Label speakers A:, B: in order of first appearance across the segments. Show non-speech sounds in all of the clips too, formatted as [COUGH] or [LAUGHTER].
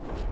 A: Up with you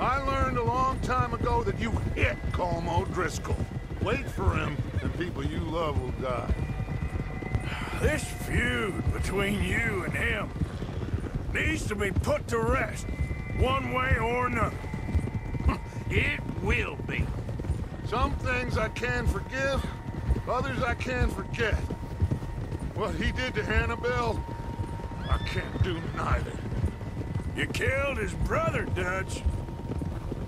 B: I learned a long time ago that you hit Colm O'Driscoll. Wait for him, and people you love will die.
C: This feud between you and him needs to be put to rest, one way or another. [LAUGHS]
A: It will be.
B: Some things I can forgive, others I can forget. What he did to Annabelle, I can't do neither.
C: You killed his brother, Dutch.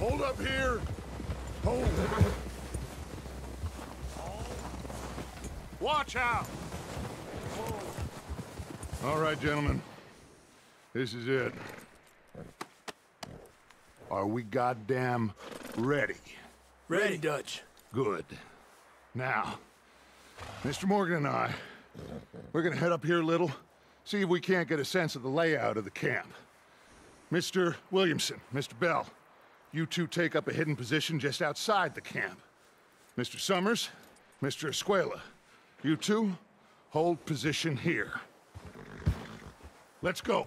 B: Hold up here. Hold. Watch out. All right, gentlemen. This is it. Are we goddamn ready?
C: Ready, Dutch.
B: Good. Now, Mr. Morgan and I, we're gonna head up here a little, see if we can't get a sense of the layout of the camp. Mr. Williamson, Mr. Bell, you two take up a hidden position just outside the camp. Mr. Summers, Mr. Escuella, you two hold position here. Let's go.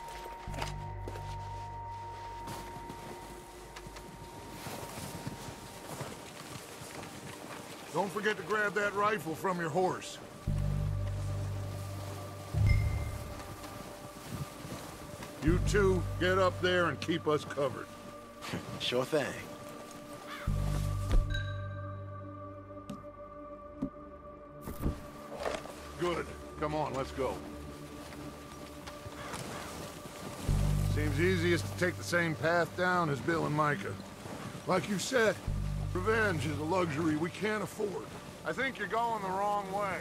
B: Don't forget to grab that rifle from your horse. You two, get up there and keep us covered. [LAUGHS]
D: Sure thing.
B: Good. Come on, let's go. Seems easiest to take the same path down as Bill and Micah. Like you said, revenge is a luxury we can't afford. I think you're going the wrong way.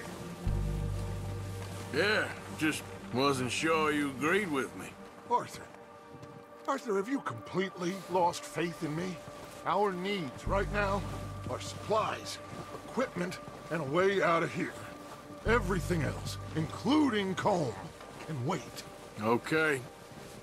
C: Yeah, just wasn't sure you agreed with me.
B: Arthur. Arthur, have you completely lost faith in me? Our needs right now are supplies, equipment, and a way out of here. Everything else, including Colm, can wait.
C: Okay.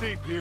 B: Steep here.